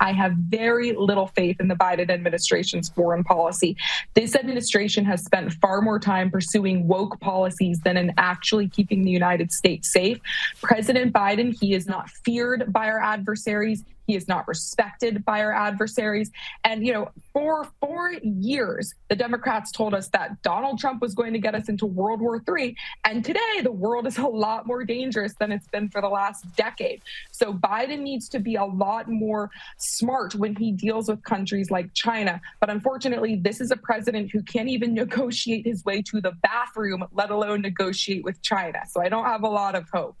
I have very little faith in the Biden administration's foreign policy. This administration has spent far more time pursuing woke policies than in actually keeping the United States safe. President Biden, he is not feared by our adversaries. He is not respected by our adversaries. And, you know, for four years, the Democrats told us that Donald Trump was going to get us into World War III. And today, the world is a lot more dangerous than it's been for the last decade. So Biden needs to be a lot more smart when he deals with countries like China. But unfortunately, this is a president who can't even negotiate his way to the bathroom, let alone negotiate with China. So I don't have a lot of hope.